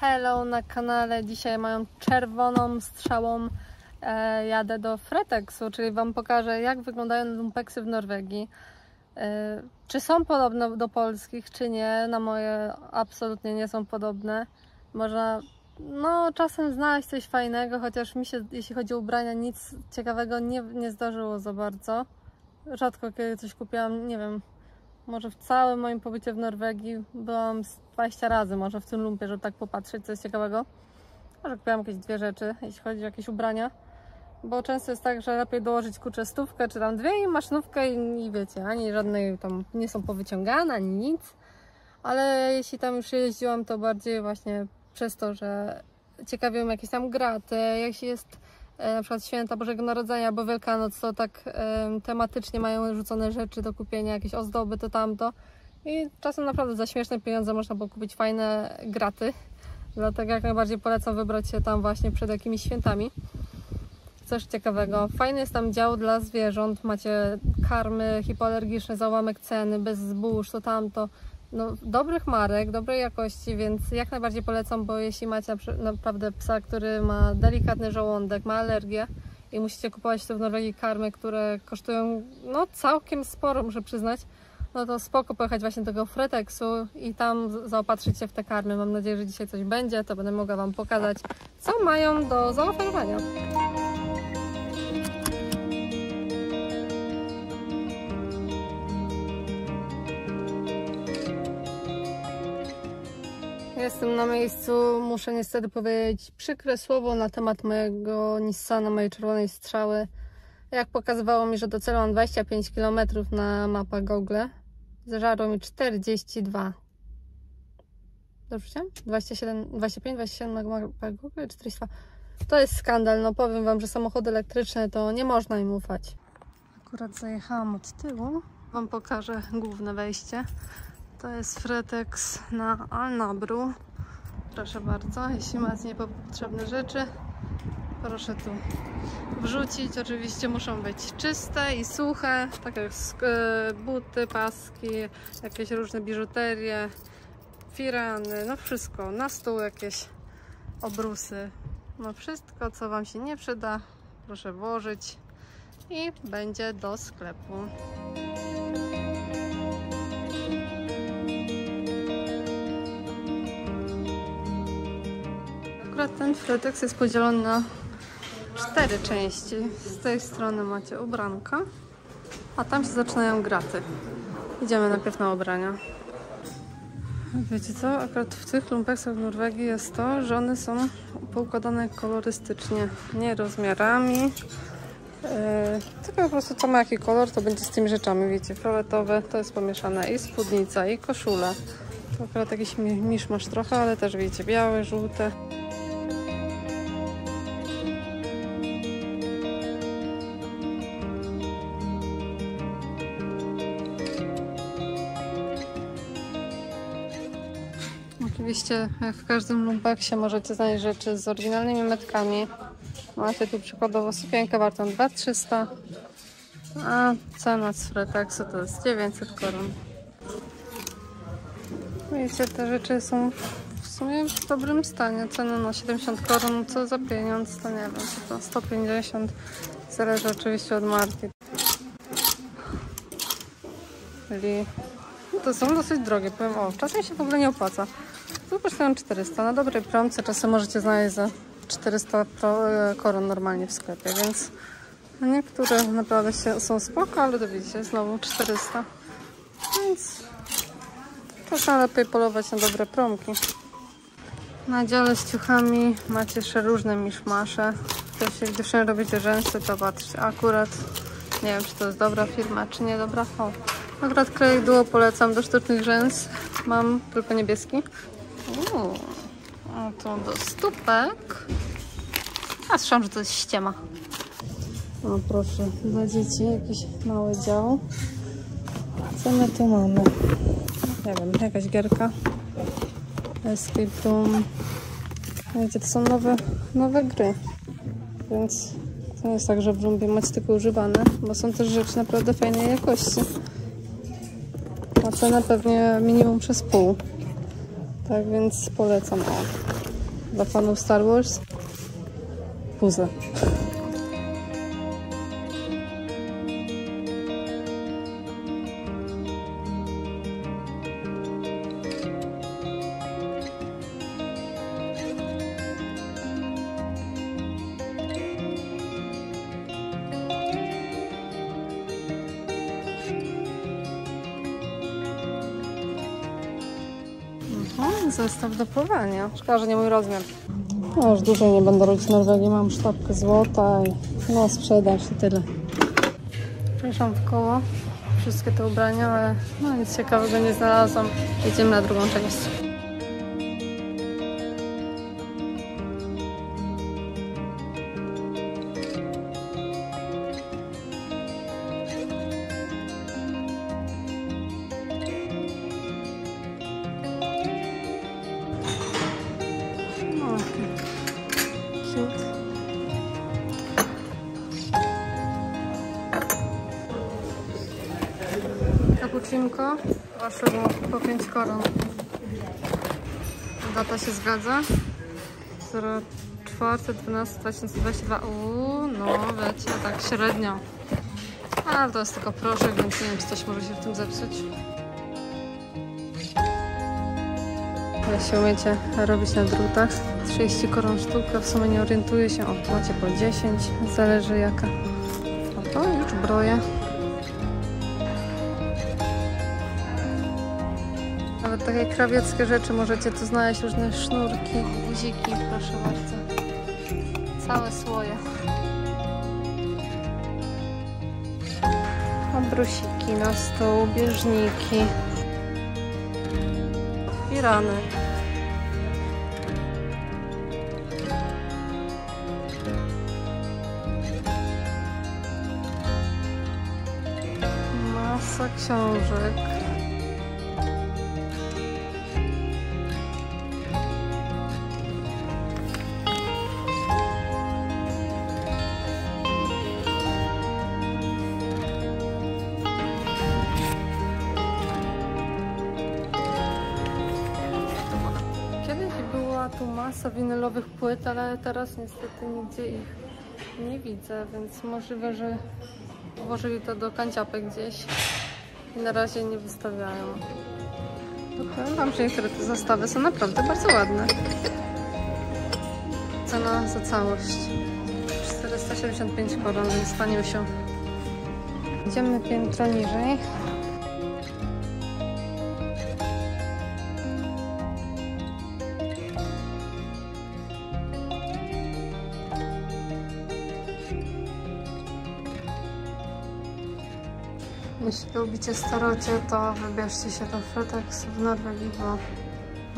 Hello na kanale. Dzisiaj mają czerwoną strzałą. E, jadę do Fretexu, czyli Wam pokażę, jak wyglądają lumpeksy w Norwegii. E, czy są podobne do polskich, czy nie? Na moje absolutnie nie są podobne. Można no, czasem znaleźć coś fajnego, chociaż mi się, jeśli chodzi o ubrania, nic ciekawego nie, nie zdarzyło za bardzo. Rzadko kiedy coś kupiłam, nie wiem, może w całym moim pobycie w Norwegii byłam z 20 razy może w tym lumpie, żeby tak popatrzeć, co jest ciekawego. Może kupiłam jakieś dwie rzeczy, jeśli chodzi o jakieś ubrania. Bo często jest tak, że lepiej dołożyć kurczę stówkę, czy tam dwie i maszynówkę i, i wiecie, ani żadnej tam nie są powyciągane, ani nic. Ale jeśli tam już jeździłam, to bardziej właśnie przez to, że ciekawią jakieś tam graty, jeśli jest e, na przykład święta Bożego Narodzenia albo Wielkanoc, to tak e, tematycznie mają rzucone rzeczy do kupienia, jakieś ozdoby, to tamto. I czasem naprawdę za śmieszne pieniądze można było kupić fajne graty. Dlatego jak najbardziej polecam wybrać się tam właśnie przed jakimiś świętami. Coś ciekawego. Fajny jest tam dział dla zwierząt. Macie karmy hipoalergiczne, załamek ceny, bez zbóż, to tamto. No, dobrych marek, dobrej jakości, więc jak najbardziej polecam, bo jeśli macie naprawdę psa, który ma delikatny żołądek, ma alergię i musicie kupować tu w Norwegii karmy, które kosztują no całkiem sporo, muszę przyznać, no to spoko pojechać właśnie do tego Fretexu i tam zaopatrzyć się w te karmy. Mam nadzieję, że dzisiaj coś będzie, to będę mogła Wam pokazać, co mają do zaoferowania. Jestem na miejscu, muszę niestety powiedzieć przykre słowo na temat mojego Nissana, mojej czerwonej strzały. Jak pokazywało mi, że do celu mam 25 km na mapach Google, zażarło mi 42. Dobrze 27, 25, 27 na mapach Google, 42. To jest skandal, no powiem Wam, że samochody elektryczne to nie można im ufać. Akurat zajechałam od tyłu. Wam pokażę główne wejście. To jest Fretex na Alnabru. Proszę bardzo, jeśli macie niepotrzebne rzeczy, proszę tu wrzucić. Oczywiście muszą być czyste i suche, tak jak e, buty, paski, jakieś różne biżuterie, firany, no wszystko. Na stół jakieś obrusy. No wszystko, co Wam się nie przyda, proszę włożyć i będzie do sklepu. Akurat ten fretex jest podzielony na cztery części. Z tej strony macie ubranka, a tam się zaczynają graty. Idziemy najpierw na ubrania. Wiecie co? Akurat w tych lumpeksach w Norwegii jest to, że one są poukładane kolorystycznie, nie rozmiarami. Yy, tylko po prostu co ma jaki kolor, to będzie z tymi rzeczami. Wiecie, fioletowe to jest pomieszane i spódnica, i koszula. To akurat jakiś miszmasz trochę, ale też wiecie, białe, żółte. Oczywiście w każdym lumpeksie możecie znaleźć rzeczy z oryginalnymi metkami. Macie tu przykładowo sukienkę wartą 2300, a cena z Freteksu to jest 900 koron. Wiecie, te rzeczy są w sumie w dobrym stanie. Cena na 70 koron, co za pieniądz, to nie wiem, co to 150. Zależy oczywiście od marki. Czyli to są dosyć drogie, powiem o, czasem się w ogóle nie opłaca. Tu kosztują 400. Na dobrej promce czasem możecie znaleźć za 400 e, koron normalnie w sklepie, więc niektóre naprawdę się, są spoko, ale to widzicie, znowu 400. Więc czasem lepiej polować na dobre promki. Na dziale z ciuchami macie jeszcze różne miszmasze. Jak dziewczyny robicie rzęsy, to patrzcie, akurat nie wiem, czy to jest dobra firma, czy nie dobra. O, akurat klej duo polecam do sztucznych rzęs. Mam tylko niebieski. Uuu, a to do stópek. A słyszałam, że to jest ściema. O proszę, dla dzieci jakiś mały dział. Co my tu mamy? Nie wiem, jakaś gierka. Escape Room. Wiecie, to są nowe, nowe gry. Więc to nie jest tak, że w Rumbie macie tylko używane, bo są też rzeczy naprawdę fajnej jakości. A cenę pewnie minimum przez pół. Tak więc polecam. O, dla fanów Star Wars. Puzzle. O, zestaw do pływania. Szkoda, że nie mój rozmiar. No już dłużej nie będę robić Norwegii. Mam sztabkę złota i no sprzedać i tyle. Przeszłam w koło wszystkie te ubrania, ale no nic ciekawego nie znalazłam. Jedziemy na drugą część. Cappuccinko waszego po 5 koron. Data się zgadza. 04.12.2022. Uuu, no wiecie, tak średnio. Ale to jest tylko proszek, więc nie wiem, czy coś może się w tym zepsuć. Jeśli umiecie robić na drutach, 30 koron sztuka, w sumie nie orientuję się, o, macie po 10, zależy jaka. O, to już broje. Nawet takie krawieckie rzeczy możecie tu znaleźć, różne sznurki, guziki, proszę bardzo. Całe słoje. Obrusiki na stół, bieżniki. I rany. Masa książek. Tu masa winylowych płyt, ale teraz niestety nigdzie ich nie widzę, więc możliwe, że włożyli to do kanciapek gdzieś i na razie nie wystawiają. Powiem Wam, że niektóre te zestawy są naprawdę bardzo ładne. Cena za całość 475 koron, więc stanił się. Idziemy piętro niżej. Lubicie starocie, to wybierzcie się do Fretex w Norwegii, bo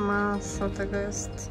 masa tego jest.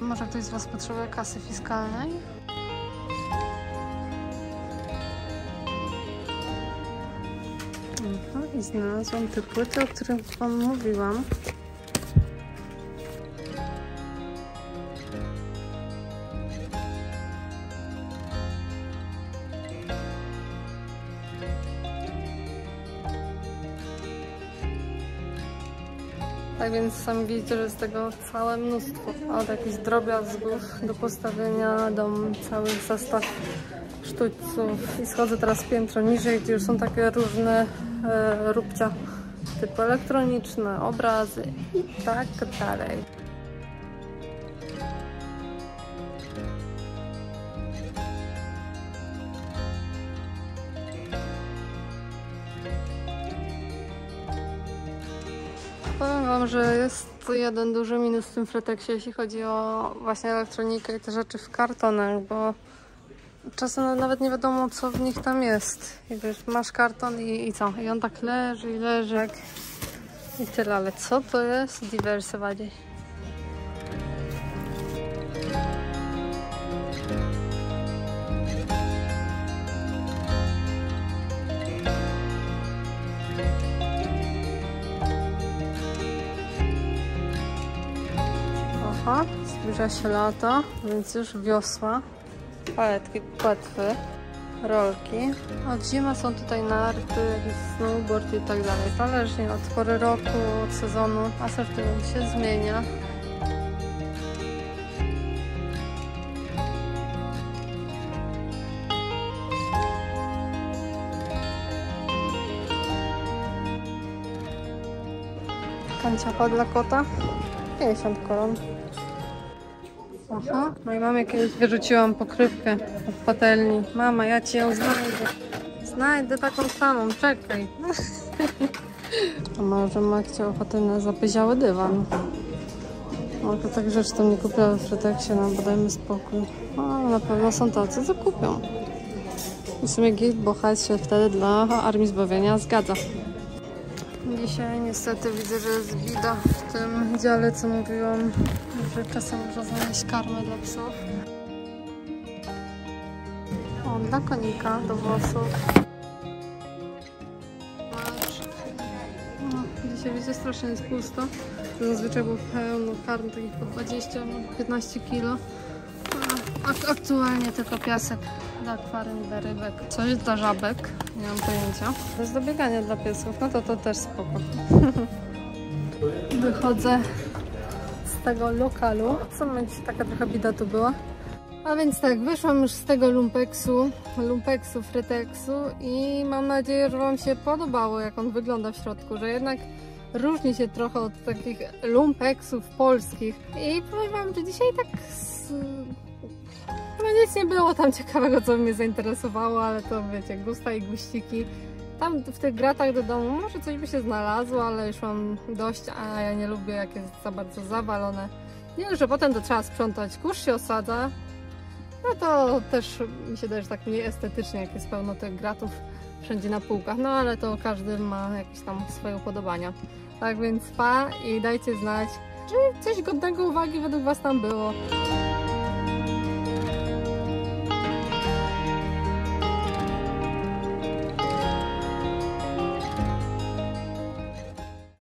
Może ktoś z Was potrzebuje kasy fiskalnej? I znalazłam te płyty, o których Wam mówiłam. Tak więc sami widzicie, że jest tego całe mnóstwo. Od jakichś drobiazgów do postawienia, do cały zestaw sztućców. I schodzę teraz piętro niżej, gdzie już są takie różne róbcia typu elektroniczne, obrazy i tak dalej. Powiem Wam, że jest jeden duży minus w tym Fretexie, jeśli chodzi o właśnie elektronikę i te rzeczy w kartonach, bo czasem nawet nie wiadomo, co w nich tam jest. I wiesz, masz karton i, i co? I on tak leży i leży jak... i tyle, ale co to jest? Aha, zbliża się lato, więc już wiosła. Paletki, płetwy, rolki. Od zima są tutaj narty, jakiś snowboard i tak dalej. Zależnie od pory roku, od sezonu, asortyment się zmienia. Kanciapa dla kota. 50 koron. Aha, mojej mamie kiedyś wyrzuciłam pokrywkę od patelni. Mama, ja ci ją znajdę. Znajdę taką samą, czekaj. A może ma chciał ochotę na zapyziały dywan. Może tak rzecz tam nie kupiła w Fryteksie, no bo dajmy spokój. A, na pewno są tacy, co kupią. W sumie gift bochać się wtedy dla Armii Zbawienia zgadza. Dzisiaj niestety widzę, że jest bida w tym dziale, co mówiłam, że czasem można znaleźć karmę dla psów. O, dla konika do włosów. Dzisiaj widzę strasznie jest pusto. Zazwyczaj był pełno karm takich po 20-15 kg. A aktualnie tylko piasek dla akwarium, dla rybek. Coś dla żabek, nie mam pojęcia. To jest do biegania dla piesów, no to to też spoko. Wychodzę z tego lokalu. Co myślisz, taka trochę bida tu była. A więc tak, wyszłam już z tego lumpeksu, lumpeksu, fryteksu i mam nadzieję, że Wam się podobało, jak on wygląda w środku, że jednak różni się trochę od takich lumpeksów polskich. I powiem Wam, że dzisiaj tak z... no nic nie było tam ciekawego, co mnie zainteresowało, ale to wiecie, gusta i guściki. Tam w tych gratach do domu może coś by się znalazło, ale już mam dość, a ja nie lubię jak jest za bardzo zawalone. Nie, że potem to trzeba sprzątać, kurz się osadza, no to też mi się daje, że tak mniej estetycznie, jak jest pełno tych gratów wszędzie na półkach, no ale to każdy ma jakieś tam swoje upodobania. Tak więc pa i dajcie znać, czy coś godnego uwagi według Was tam było.